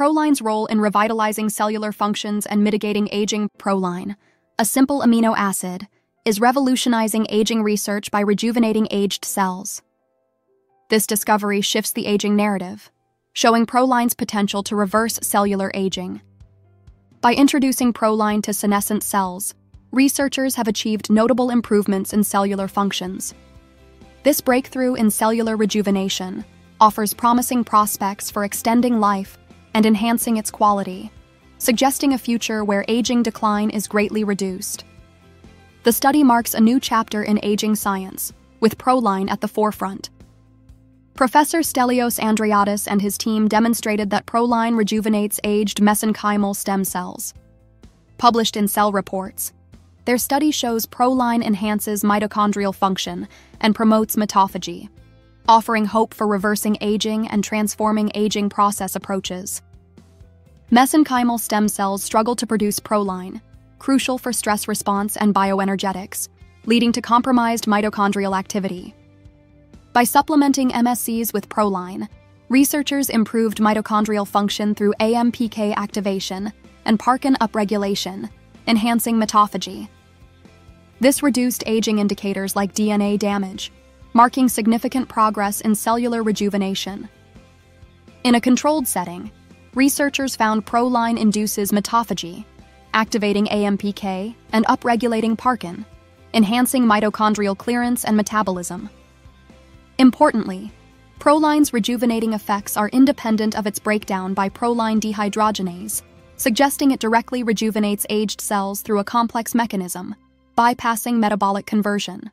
Proline's role in revitalizing cellular functions and mitigating aging. Proline, a simple amino acid, is revolutionizing aging research by rejuvenating aged cells. This discovery shifts the aging narrative, showing Proline's potential to reverse cellular aging. By introducing Proline to senescent cells, researchers have achieved notable improvements in cellular functions. This breakthrough in cellular rejuvenation offers promising prospects for extending life and enhancing its quality, suggesting a future where aging decline is greatly reduced. The study marks a new chapter in aging science, with Proline at the forefront. Professor Stelios Andreadis and his team demonstrated that Proline rejuvenates aged mesenchymal stem cells. Published in Cell Reports, their study shows Proline enhances mitochondrial function and promotes mitophagy, offering hope for reversing aging and transforming aging process approaches. Mesenchymal stem cells struggle to produce proline, crucial for stress response and bioenergetics, leading to compromised mitochondrial activity. By supplementing MSCs with proline, researchers improved mitochondrial function through AMPK activation and Parkin upregulation, enhancing mitophagy. This reduced aging indicators like DNA damage, marking significant progress in cellular rejuvenation. In a controlled setting, researchers found proline induces mitophagy, activating AMPK and upregulating Parkin, enhancing mitochondrial clearance and metabolism. Importantly, proline's rejuvenating effects are independent of its breakdown by proline dehydrogenase, suggesting it directly rejuvenates aged cells through a complex mechanism, bypassing metabolic conversion.